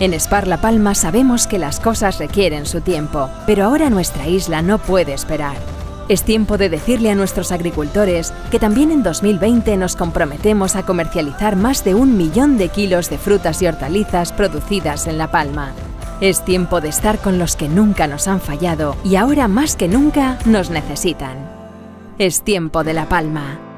En Spar La Palma sabemos que las cosas requieren su tiempo, pero ahora nuestra isla no puede esperar. Es tiempo de decirle a nuestros agricultores que también en 2020 nos comprometemos a comercializar más de un millón de kilos de frutas y hortalizas producidas en La Palma. Es tiempo de estar con los que nunca nos han fallado y ahora más que nunca nos necesitan. Es tiempo de La Palma.